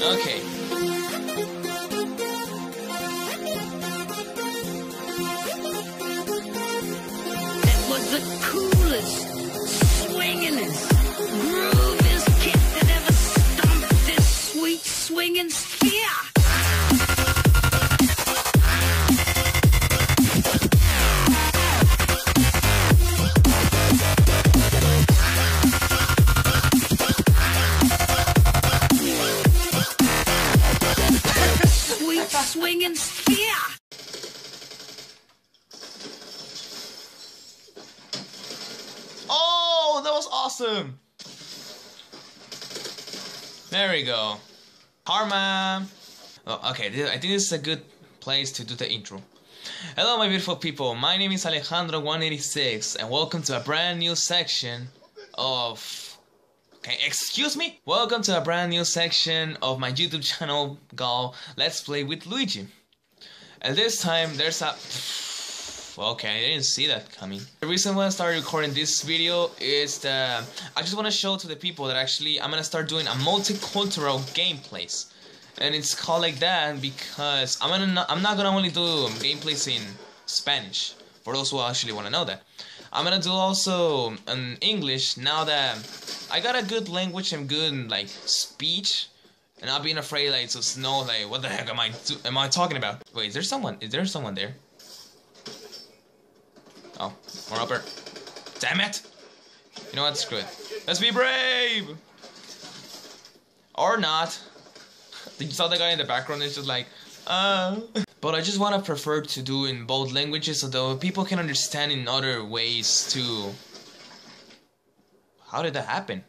Okay. That was the coolest, swingingest, grooviest kick that ever stomped this sweet swinging we go. Karma! Oh, okay, I think this is a good place to do the intro. Hello, my beautiful people. My name is Alejandro186, and welcome to a brand new section of. Okay, excuse me? Welcome to a brand new section of my YouTube channel called Let's Play with Luigi. And this time, there's a. Okay, I didn't see that coming. The reason why I started recording this video is that I just want to show to the people that actually I'm gonna start doing a multicultural gameplays, and it's called like that because I'm gonna not, I'm not gonna only do gameplays in Spanish for those who actually want to know that. I'm gonna do also in English now that I got a good language and good like speech. And not being afraid like to know like what the heck am I am I talking about? Wait, is there someone? Is there someone there? Oh, more upper. Damn it! You know what? Screw it. Let's be brave! Or not. Did you saw the guy in the background is just like, uh. But I just want to prefer to do in both languages so that people can understand in other ways too. How did that happen?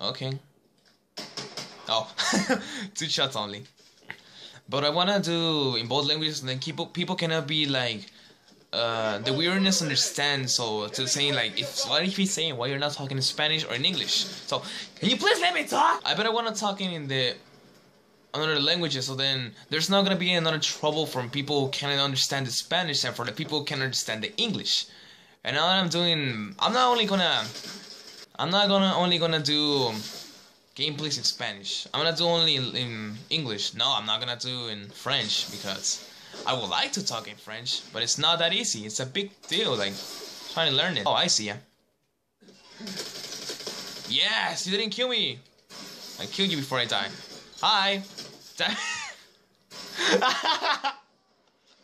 Okay. Oh, two shots only. But I wanna do in both languages, and then people people cannot be like, uh, the weirdness understand. So to saying like, if what if he's saying why you're not talking in Spanish or in English? So can you please let me talk? I bet I wanna talking in the another languages. So then there's not gonna be another trouble from people who cannot understand the Spanish and for the people who can understand the English. And now I'm doing, I'm not only gonna, I'm not gonna only gonna do gameplays in Spanish. I'm gonna do only in, in English. No, I'm not gonna do in French because I would like to talk in French, but it's not that easy. It's a big deal, like trying to learn it. Oh, I see ya. Yes, you didn't kill me. I killed you before I die. Hi.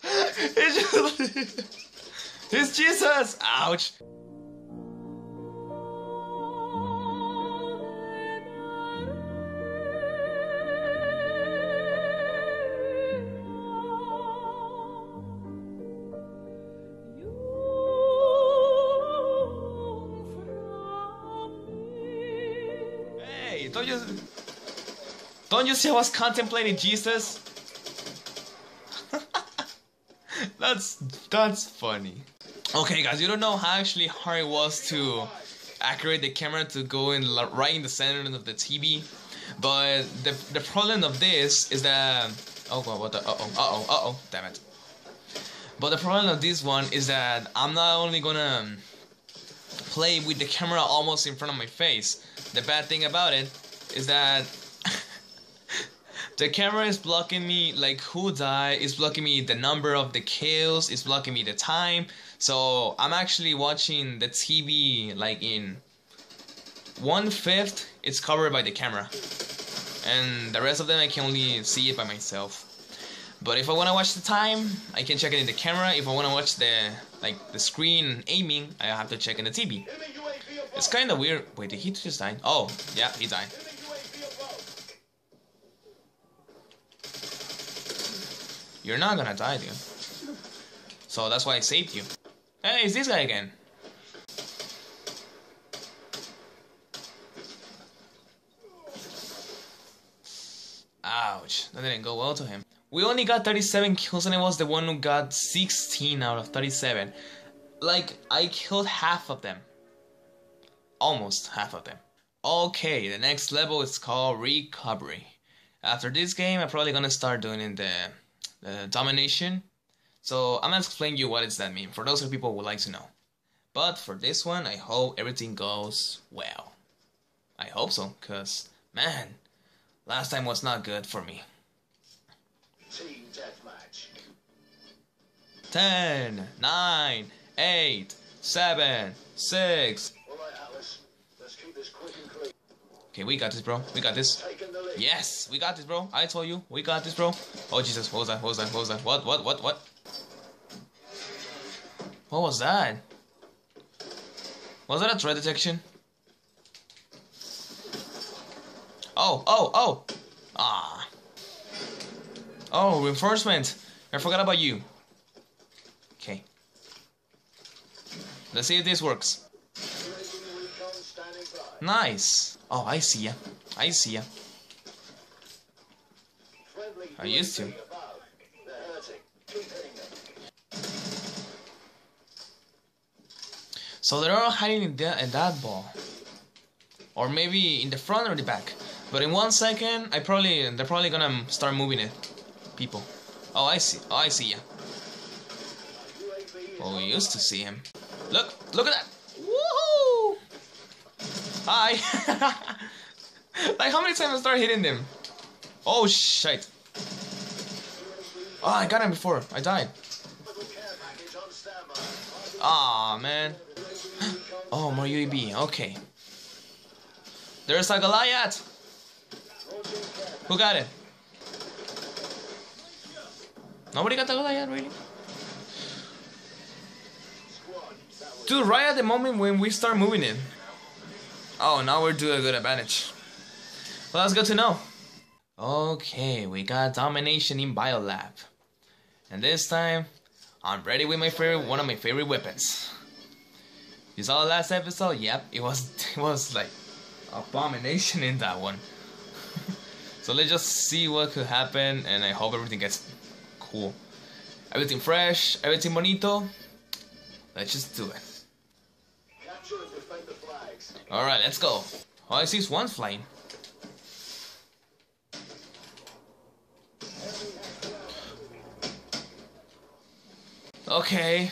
It's. It's Jesus! Ouch! Don't you don't you see I was contemplating Jesus? that's that's funny. Okay, guys, you don't know how actually hard it was to accurate the camera to go in right in the center of the TV. But the the problem of this is that oh god, what the uh oh uh oh uh oh damn it. But the problem of this one is that I'm not only gonna play with the camera almost in front of my face. The bad thing about it is that the camera is blocking me like who died, it's blocking me the number of the kills, it's blocking me the time. So I'm actually watching the TV like in one fifth it's covered by the camera. And the rest of them I can only see it by myself. But if I wanna watch the time, I can check it in the camera. If I wanna watch the like the screen aiming, I have to check in the TV. It's kind of weird. Wait, did he just die? Oh, yeah, he died. You're not gonna die, dude. So that's why I saved you. Hey, it's this guy again. Ouch, that didn't go well to him. We only got 37 kills and I was the one who got 16 out of 37. Like, I killed half of them. Almost half of them. Okay, the next level is called Recovery. After this game, I'm probably gonna start doing in the, the Domination. So, I'm gonna explain you what does that mean, for those of people who would like to know. But for this one, I hope everything goes well. I hope so, because, man, Last time was not good for me. Team deathmatch. 10, 9, 8, 7, 6. Okay, we got this, bro. We got this. Yes, we got this, bro. I told you, we got this, bro. Oh Jesus, what was that? What was that? What was that? What? What? What? What? What was that? Was that a threat detection? Oh, oh, oh! Ah. Oh, reinforcement. I forgot about you. Okay. Let's see if this works. Nice. Oh, I see ya. I see ya. I used to. So they're all hiding in that, in that ball. Or maybe in the front or the back. But in one second, I probably they're probably gonna start moving it. People. Oh, I see. Oh, I see ya. Well, we used to see him. Look, look at that. Hi. like how many times I start hitting them? Oh shit. Oh, I got him before. I died. Standby. Ah man. Oh, more UAV. Okay. There's a Goliath. Who got it? Nobody got the Goliath, really? Dude, right at the moment when we start moving it. Oh, now we're doing a good advantage. Well, that's good to know. Okay, we got domination in Biolab. And this time, I'm ready with my favorite, one of my favorite weapons. You saw the last episode? Yep, it was, it was like abomination in that one. so let's just see what could happen, and I hope everything gets cool. Everything fresh, everything bonito. Let's just do it. Alright, let's go. All I see one flying. Okay.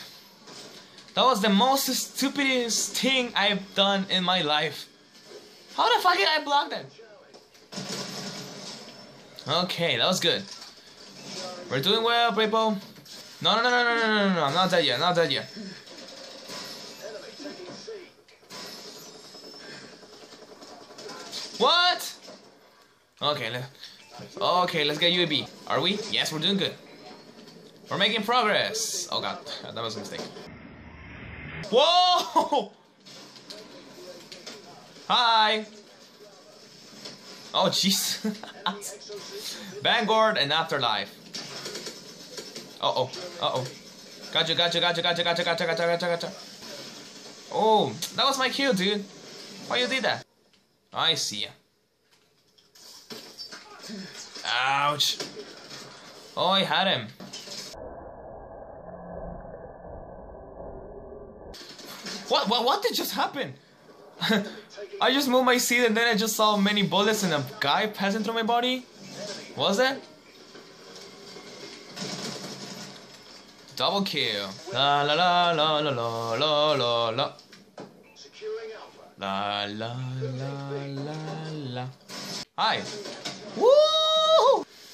That was the most stupidest thing I've done in my life. How the fuck did I block that? Okay, that was good. We're doing well, people. No, no, no, no, no, no, no, no, I'm not dead yet, not dead yet. Okay, let, okay, let's get you UAV. Are we? Yes, we're doing good. We're making progress. Oh god, that was a mistake. Whoa! Hi. Oh jeez. Vanguard and Afterlife. Uh oh. Uh oh. Gotcha, gotcha, gotcha, gotcha, gotcha, gotcha, gotcha, gotcha, gotcha. Oh, that was my kill, dude. Why you did that? I see. Ouch. Oh, I had him. What, what, what did just happen? I just moved my seat and then I just saw many bullets and a guy passing through my body. Was it? Double kill. La la la la la la la la la. La la la la la. Hi. Woo!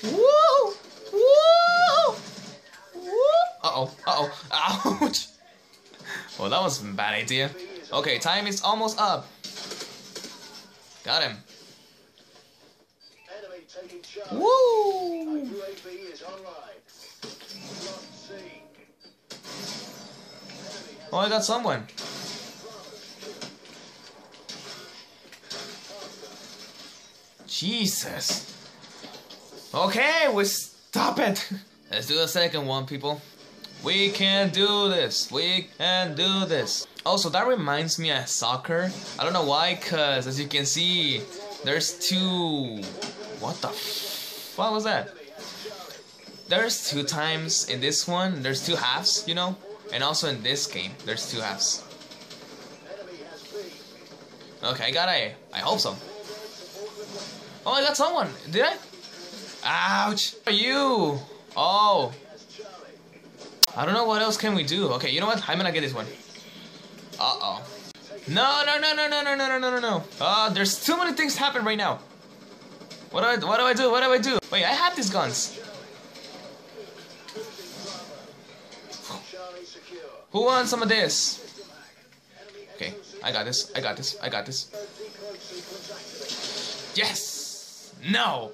Woo! Woo! Woo! Uh oh. Uh oh. Ouch. Well, that was a bad idea. Okay, time is almost up. Got him. Enemy taking charge. Woo! UAV is online. Lock C. Oh, I got someone. Jesus. Okay, we stop it. Let's do the second one, people. We can do this. We can do this. Also, that reminds me of soccer. I don't know why, cause as you can see, there's two. What the? F- what was that? There's two times in this one. There's two halves, you know, and also in this game, there's two halves. Enemy has B. Okay, I got A. I hope so. Oh, I got someone. Did I? Ouch. Are you? Oh. I don't know what else can we do. Okay, you know what? I'm gonna get this one. Uh oh. No, no, no, no, no, no, no, no, no, no. Uh, there's too many things happen right now. What do I what do I do? What do I do? Wait, I have these guns. Who wants some of this? Okay, I got this. I got this. I got this. Yes. No.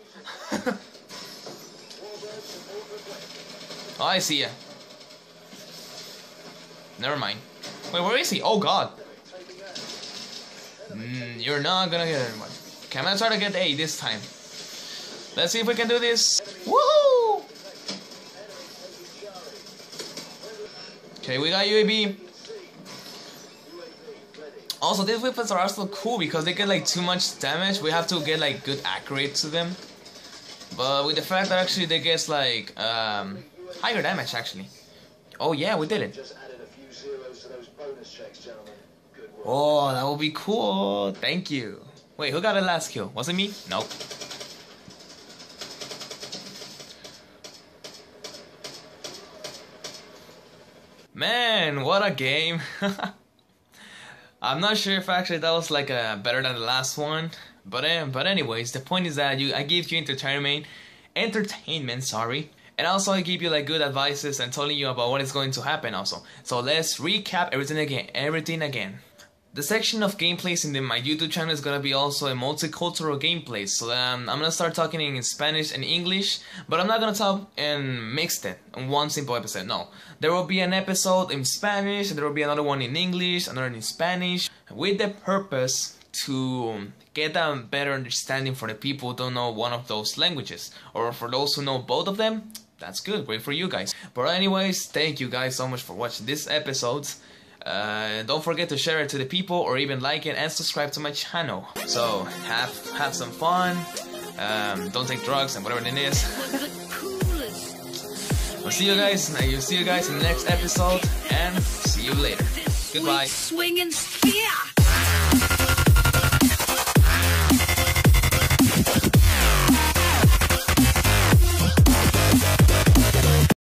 oh, I see ya. Never mind. Wait, where is he? Oh God. Mm, you're not gonna get anyone. Okay, I'm gonna try to get A this time. Let's see if we can do this. Woohoo! Okay, we got UAV. Also, these weapons are also cool because they get like too much damage. We have to get like good accurate to them. But with the fact that actually they get like um, higher damage actually. Oh yeah, we did it. Just added a few zeros to those bonus checks, gentlemen. Good. Oh, that would be cool. Thank you. Wait, who got the last kill? Was it me? Nope. Man, what a game. I'm not sure if actually that was like a better than the last one, but uh, but anyways, the point is that you I give you entertainment, entertainment, sorry, and also I give you like good advices and telling you about what is going to happen also. So let's recap everything again, everything again. The section of gameplays in the, my YouTube channel is gonna be also a multicultural gameplay. So um, I'm gonna start talking in Spanish and English, but I'm not gonna talk and mixed it in one simple episode. No, there will be an episode in Spanish, and there will be another one in English, another in Spanish, with the purpose to get a better understanding for the people who don't know one of those languages, or for those who know both of them. That's good, great for you guys. But anyways, thank you guys so much for watching this episode. Uh, don't forget to share it to the people or even like it and subscribe to my channel. So have have some fun. Um, don't take drugs and whatever it is. We'll see you guys. You'll see you guys in the next episode and see you later. Goodbye. swinging.